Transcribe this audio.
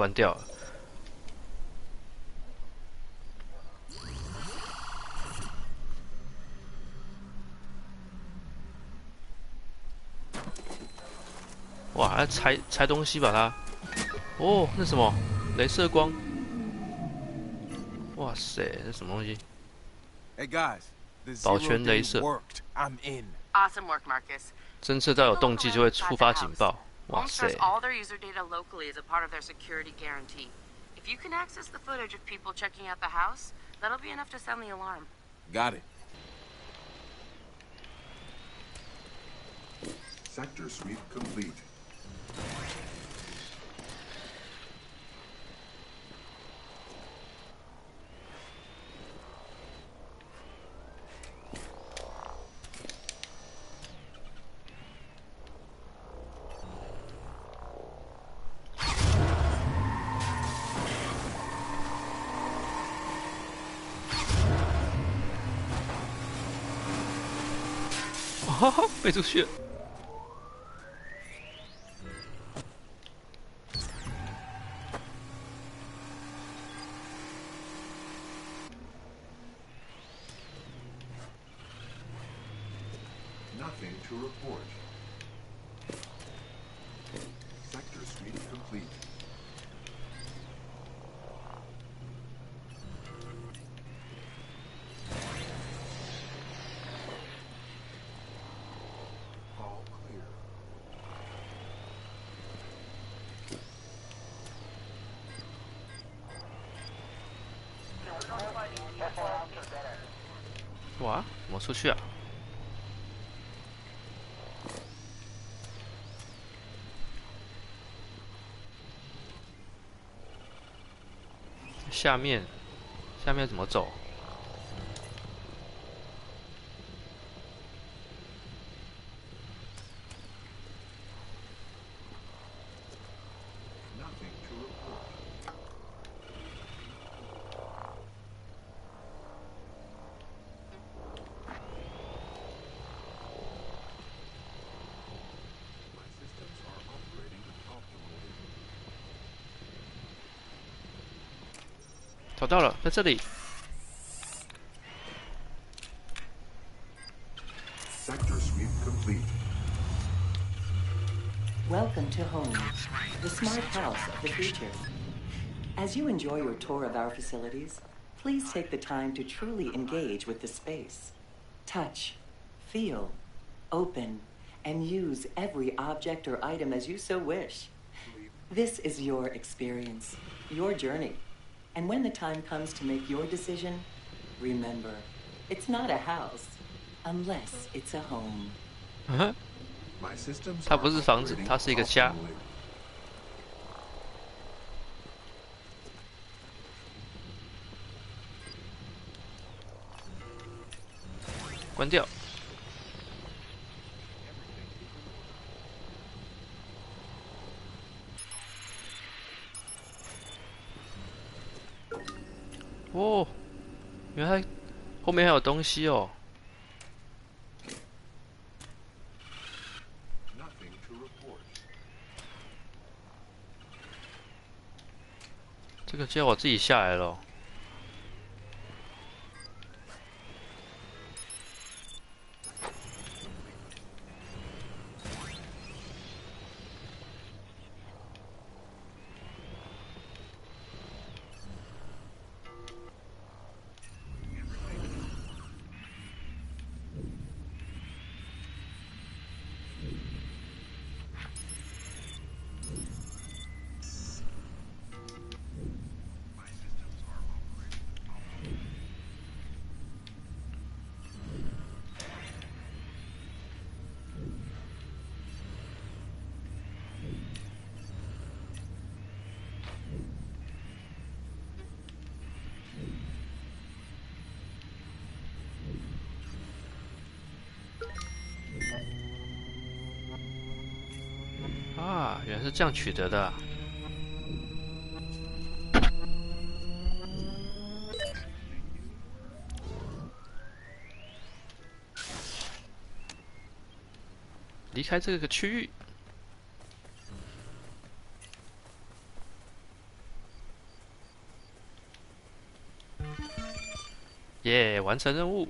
关掉了。哇，要拆拆东西把它。哦，那什么？镭射光。哇塞，这什么东西？Hey guys, the 保 zero 全镭射 worked. I'm in. Awesome work, Marcus. 侦测到有动机就会触发警报。哇 Haum 塞 stores！all their user data locally as a part of their security guarantee. If you can access the footage of people checking out the house, that'll be enough to sound the alarm. Got it. Sector sweep complete. Oh, shit. Nothing to report. 啊，怎么出去啊？下面，下面怎么走？welcome to Haum, the smart house of the future. As you enjoy your tour of our facilities, please take the time to truly engage with the space. Touch, feel, open, and use every object or item as you so wish. This is your experience, your journey. And when the time comes to make your decision, remember, it's not a house unless it's a home. 嗯哼， My systems 它 are 不是房子， operating 它是一个家。 optimally. 关掉。 哦，原来后面还有东西哦。这个就要我自己下来了。是这样取得的。离开这个区域。耶完成任务。